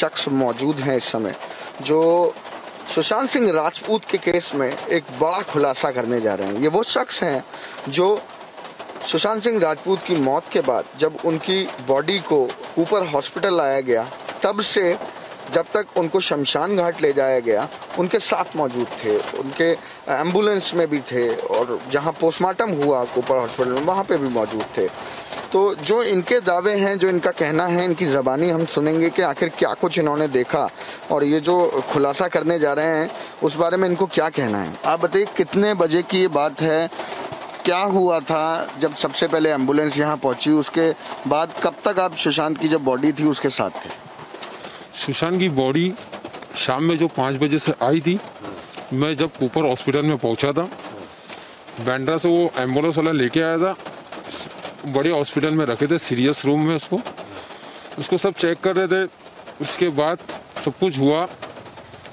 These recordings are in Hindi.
शख्स मौजूद हैं इस समय, जो सुशांत सिंह राजपूत के केस में एक बड़ा खुलासा करने जा रहे हैं। ये वो शख्स हैं जो सुशांत सिंह राजपूत की मौत के बाद जब उनकी बॉडी को ऊपर हॉस्पिटल लाया गया, तब से जब तक उनको शमशान घाट ले जाया गया, उनके साथ मौजूद थे। उनके एंबुलेंस में भी थे और जहाँ पोस्टमार्टम हुआ, ऊपर हॉस्पिटल में वहाँ पे भी मौजूद थे। तो जो इनके दावे हैं, जो इनका कहना है, इनकी जबानी हम सुनेंगे कि आखिर क्या कुछ इन्होंने देखा और ये जो खुलासा करने जा रहे हैं, उस बारे में इनको क्या कहना है? आप बताइए, कितने बजे की ये बात है? क्या हुआ था जब सबसे पहले एंबुलेंस यहाँ पहुँची? उसके बाद कब तक आप सुशांत की जब बॉडी थी, उसके साथ थे? सुशांत की बॉडी शाम में जो पाँच बजे से आई थी, मैं जब कूपर हॉस्पिटल में पहुँचा था, बैंड्रा से वो एंबुलेंस वाला लेके आया था बड़े हॉस्पिटल में रखे थे, सीरियस रूम में उसको। उसको सब चेक कर रहे थे। उसके बाद सब कुछ हुआ।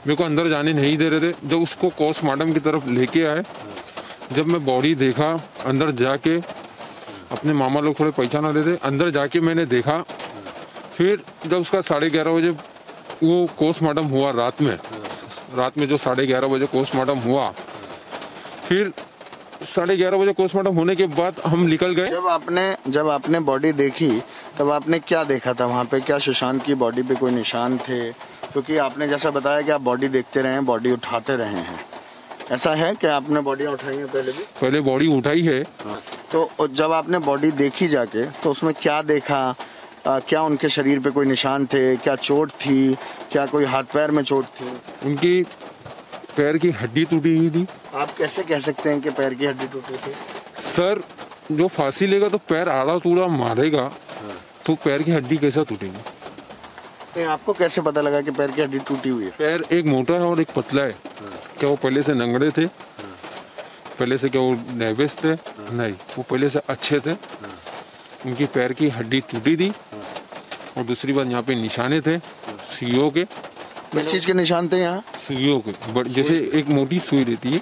मेरे को अंदर जाने नहीं दे रहे थे। जब उसको पोस्टमार्टम की तरफ़ लेके आए, जब मैं बॉडी देखा, अंदर जाके, अपने मामा लोग थोड़े पहचाना लेते अंदर जाके मैंने देखा। फिर जब उसका साढ़े ग्यारह बजे वो पोस्टमार्टम हुआ रात में रात में जो साढ़े ग्यारह बजे पोस्टमार्टम हुआ, फिर साढ़े ग्यारह बजे पोस्टमार्टम होने के बाद हम निकल गए। जब आपने जब आपने बॉडी देखी तब आपने क्या देखा था वहाँ पे? क्या सुशांत की बॉडी पे कोई निशान थे? क्योंकि आपने जैसा बताया कि आप बॉडी देखते रहे बॉडी उठाते रहे हैं। ऐसा है कि आपने बॉडी उठाई है पहले भी? पहले बॉडी उठाई है। तो जब आपने बॉडी देखी जाके तो उसमें क्या देखा? आ, क्या उनके शरीर पे कोई निशान थे? क्या चोट थी? क्या कोई हाथ पैर में चोट थी? उनकी पैर की हड्डी टूटी हुई थी। आप कैसे कह सकते हैं कि पैर की हड्डी टूटी थी? सर जो फांसी लेगा तो पैर आड़ा टूड़ा मारेगा। तो पैर की हड्डी कैसा टूटेगी? आपको कैसे पता लगा कि पैर की हड्डी टूटी हुई है? पैर एक मोटा है और एक पतला है। क्या वो पहले से नंगड़े थे? पहले से क्या वो नेवेस थे? नहीं वो पहले से अच्छे थे। उनकी पैर की हड्डी टूटी थी। और दूसरी बात यहाँ पे निशाने थे सीओ के। किस चीज़ के निशान थे यहाँ? सुइयों के। बट जैसे एक मोटी सुई रहती है।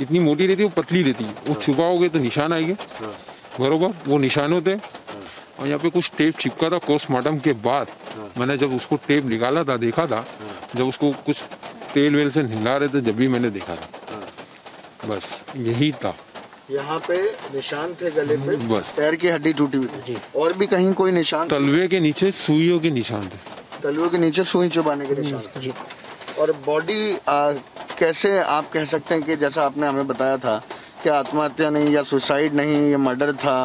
इतनी मोटी रहती है वो पतली रहती है। वो छुपाओगे तो निशान आएँगे। बरोबर? वो निशान होते और यहाँ पे कुछ टेप चिपका था पोस्टमार्टम के बाद। मैंने जब उसको टेप निकाला था देखा था जब उसको कुछ तेल वेल से हिला रहे थे जब भी मैंने देखा था। बस यही था। यहाँ पे निशान थे गले पे। बस। पैर की हड्डी टूटी हुई थी। और भी कहीं कोई निशान? तलवे के नीचे सुइयों के निशान थे। तलुए के नीचे सुई चुबाने के निशान और बॉडी कैसे आप कह सकते हैं कि जैसा आपने हमें बताया था कि आत्महत्या नहीं या सुसाइड नहीं या मर्डर था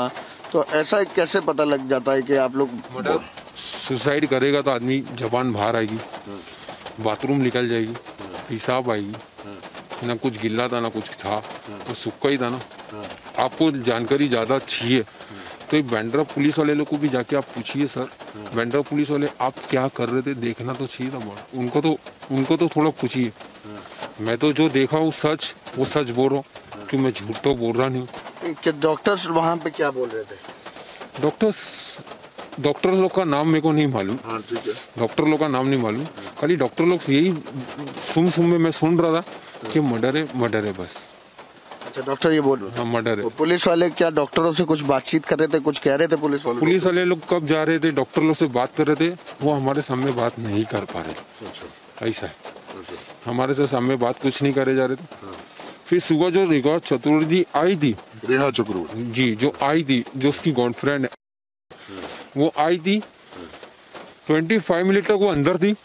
तो ऐसा कैसे पता लग जाता है कि आप लोग सुसाइड करेगा तो आदमी जबान बाहर आएगी बाथरूम निकल जाएगी पेशाब आएगी ना कुछ गिल्ला था ना कुछ था तो सूखा ही था ना। आपको जानकारी ज़्यादा चाहिए। तो ये बैंड्रा पुलिस वाले लोग को भी जाके आप पूछिए सर। बैंड्रा पुलिस वाले आप क्या कर रहे थे? देखना तो चाहिए था बड़ा उनको तो उनको तो थोड़ा पूछिए मैं तो जो देखा हूँ सच वो सच बोल रहा हूँ। कि मैं झूठ तो बोल रहा नहीं हूँ। कि डॉक्टर्स वहाँ पे क्या बोल रहे थे? डॉक्टर्स डॉक्टर लोग का नाम मेरे को नहीं मालूम। हाँ ठीक है। डॉक्टर लोग का नाम नहीं मालूम। खाली डॉक्टर लोग यही सुन सुन में मैं सुन रहा था कि मर्डर है मर्डर है बस। अच्छा डॉक्टर ये बोल रहे हाँ मर्डर है। तो पुलिस वाले क्या डॉक्टरों से कुछ बातचीत कर रहे थे कुछ कह रहे थे पुलिस वाले पुलिस वाले लोग कब जा रहे थे डॉक्टर लोग से बात कर रहे थे वो हमारे सामने बात नहीं कर पा रहे। ऐसा है। हमारे से सामने बात कुछ नहीं करे जा रहे थे। फिर सुबह जो रेखा चतुर्थी आई थी रेहा चक्रवर्ती। जी जो आई थी जो उसकी गर्लफ्रेंड है वो आई थी ट्वेंटी फाइव मिनट तक वो अंदर थी।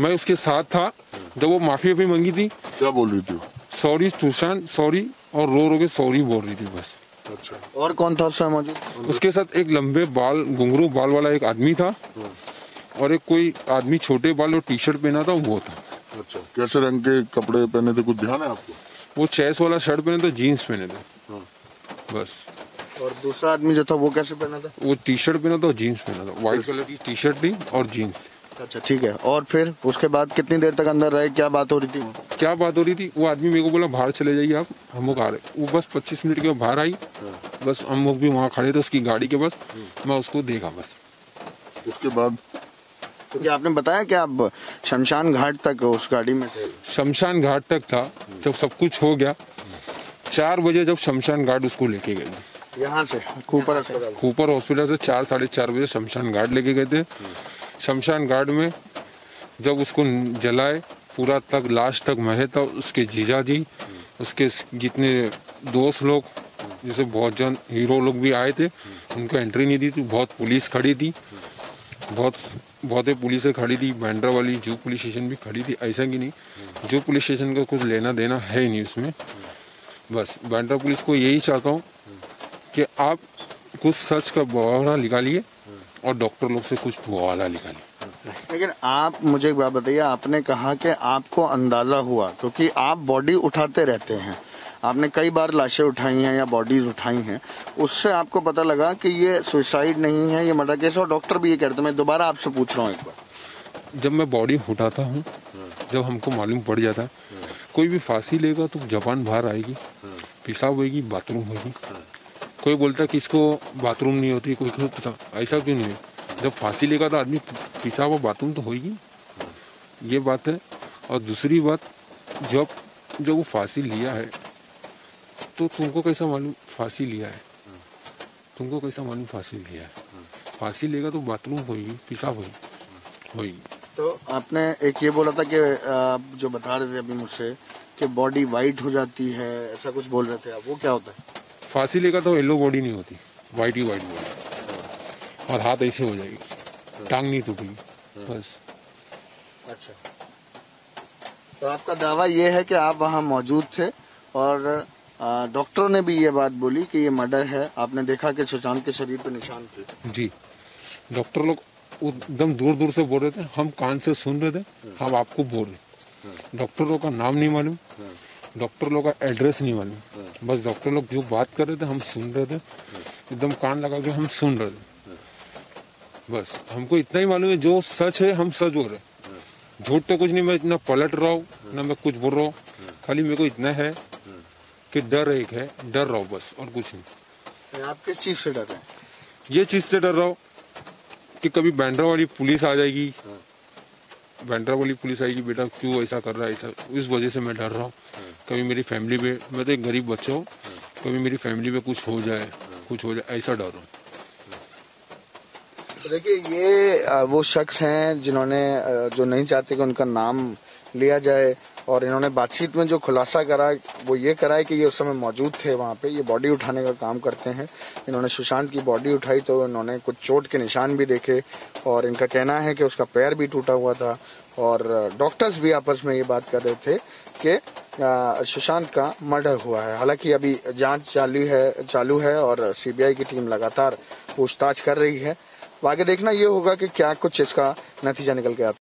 मैं उसके साथ था जब वो माफ़ी भी मंगी थी। क्या बोल रही थी सॉरी सुशांत सॉरी और रो रो के सॉरी बोल रही थी बस। अच्छा। और कौन था उस समय मौजूद? उसके साथ एक लंबे बाल घुंघरू बाल वाला एक आदमी था और एक कोई आदमी छोटे बाल और टी शर्ट पहना था वो था। अच्छा कैसे रंग के कपड़े पहने थे कुछ ध्यान है आपको? वो चेस वाला शर्ट पहने थे जीन्स पहने थे। बस। और दूसरा आदमी जो था वो कैसे पहना था? वो टी शर्ट पहना था और जीन्स पहना था। व्हाइट कलर की टी शर्ट थी और जीन्स थी। अच्छा ठीक है। और फिर उसके बाद कितनी देर तक अंदर रहे? क्या बात हो रही थी? क्या बात हो रही थी? वो आदमी मेरे को बोला बाहर चले जाइए आप हम लोग आ रहे वो बस पच्चीस मिनट के बाद बाहर आई। बस हम लोग भी वहाँ खड़े थे उसकी गाड़ी के बस मैं उसको देखा बस। उसके बाद? क्योंकि आपने बताया कि आप शमशान घाट तक उस गाड़ी में थे? शमशान घाट तक था जब सब कुछ हो गया। चार बजे जब शमशान घाट उसको लेके गए। यहाँ से कूपर अस्पताल। ऊपर हॉस्पिटल से चार साढ़े चार बजे शमशान घाट लेके गए थे। शमशान घाट में, जब उसको जलाए, पूरा तक लास्ट तक महे तक उसके जीजा जी उसके जितने दोस्त लोग, जैसे बहुत जन, हीरो लोग भी आए थे, उनको एंट्री नहीं दी थी। बहुत पुलिस खड़ी थी। बहुत बहुत पुलिस खड़ी थी। बैंड्रा वाली जू पुलिस स्टेशन भी खड़ी थी। ऐसा कि नहीं, जू पुलिस स्टेशन का कुछ लेना देना है नहीं उसमें। बस बैंड्रा पुलिस को यही चाहता हूँ कि आप कुछ सच का बवाला निकालिए। और डॉक्टर लोग से कुछ बवाला निकालिए लेकिन आप मुझे एक बात बताइए आपने कहा कि आपको अंदाज़ा हुआ क्योंकि आप बॉडी उठाते रहते हैं। आपने कई बार लाशें उठाई हैं या बॉडीज उठाई हैं उससे आपको पता लगा कि ये सुसाइड नहीं है ये मर्डर केस और डॉक्टर भी ये कहते हैं मैं दोबारा आपसे पूछ रहा हूँ एक बार। जब मैं बॉडी उठाता हूँ जब हमको मालूम पड़ जाता है कोई भी फांसी लेगा तो जबान बाहर आएगी पेशाब होगी बाथरूम होगी। कोई बोलता कि इसको बाथरूम नहीं होती, कोई ऐसा क्यों नहीं है? जब फांसी लेगा तो आदमी पेशाब और बाथरूम तो होगी। ये बात है। और दूसरी बात, जब जब वो फांसी लिया है तो तुमको कैसा मालूम फांसी लिया है? तुमको कैसा मालूम फांसी लिया है? फांसी लेगा तो बाथरूम होगी पेशाब होगी होगी। तो आपने एक ये बोला था कि आप जो बता रहे थे अभी मुझसे कि बॉडी वाइट हो जाती है, ऐसा कुछ बोल रहे थे आप, वो क्या होता है? फांसी लेगा तो येलो बॉडी नहीं होती वाइट ही वाइट बॉडी और हाथ ऐसे हो जाएगी टांग नहीं टूटेगी बस। अच्छा। तो आपका दावा ये है कि आप वहाँ मौजूद थे और डॉक्टरों ने भी ये बात बोली कि ये मर्डर है आपने देखा कि सुशांत के शरीर पे निशान थे। जी। डॉक्टर लोग एकदम दूर दूर से बोल रहे थे हम कान से सुन रहे थे हम आपको बोल रहे। डॉक्टरों का नाम नहीं मालूम डॉक्टर लोग का एड्रेस नहीं मालूम। बस डॉक्टर लोग जो बात कर रहे थे हम सुन रहे थे। एकदम कान लगा के हम सुन रहे थे। बस हमको इतना ही मालूम है जो सच है हम सच बोल रहे झूठ तो कुछ नहीं मैं इतना पलट रहा हूँ ना मैं कुछ बोल रहा हूँ। खाली मेरे को इतना है कि डर एक है डर रहा हूँ बस और कुछ नहीं। आप किस चीज़ से डर रहे हैं? ये चीज़ से डर रहा हूँ कि कभी बैंड्रा वाली पुलिस आ जाएगी। बैंड्रा वाली पुलिस आएगी बेटा क्यों ऐसा कर रहा है ऐसा। इस वजह से मैं डर रहा हूँ। कभी मेरी फैमिली पे मैं तो एक गरीब बच्चा हूँ। कभी मेरी फैमिली पे कुछ हो जाए, कुछ हो जाए, ऐसा डर हूँ। तो देखिए, ये वो शख्स हैं जिन्होंने जो नहीं चाहते कि उनका नाम लिया जाए और इन्होंने बातचीत में जो खुलासा करा, वो ये करा है कि ये उस समय मौजूद थे वहाँ पे। ये बॉडी उठाने का काम करते हैं। इन्होंने सुशांत की बॉडी उठाई तो इन्होंने कुछ चोट के निशान भी देखे और इनका कहना है कि उसका पैर भी टूटा हुआ था और डॉक्टर्स भी आपस में ये बात कर रहे थे कि सुशांत का मर्डर हुआ है। हालाँकि अभी जाँच चालू है चालू है और सीबीआई की टीम लगातार पूछताछ कर रही है। आगे देखना ये होगा कि क्या कुछ इसका नतीजा निकल के आता